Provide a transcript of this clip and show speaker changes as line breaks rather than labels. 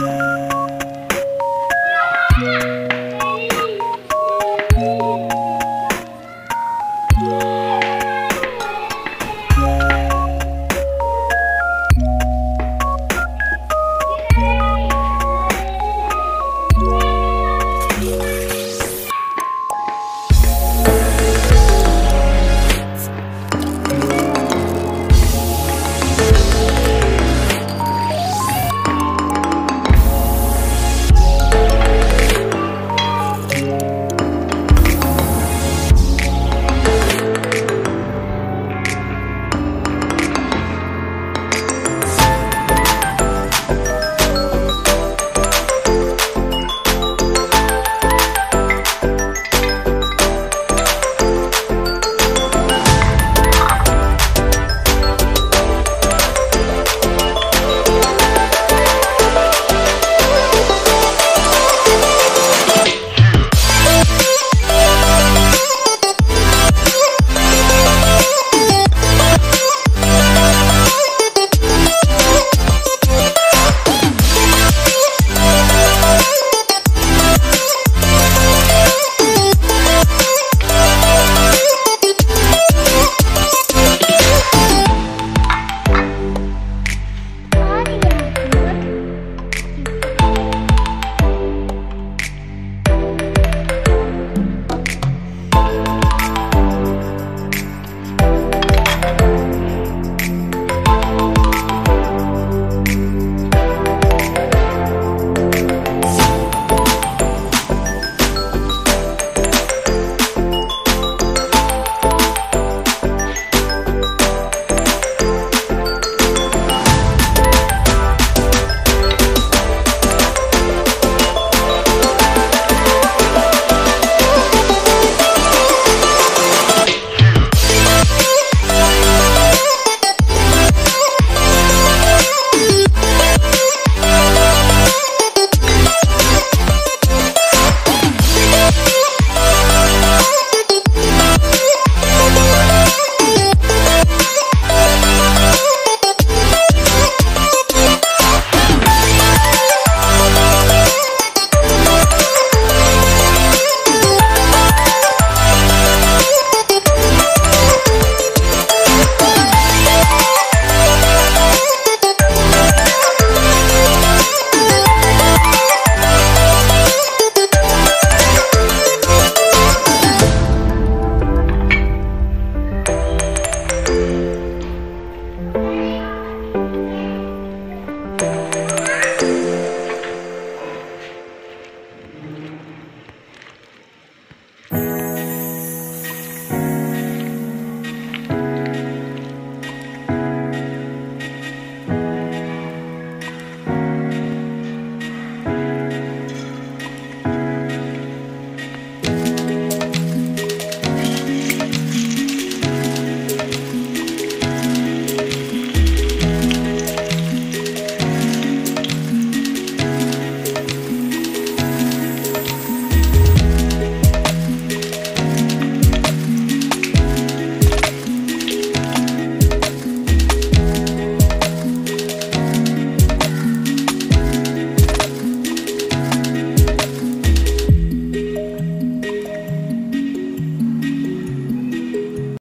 Yeah.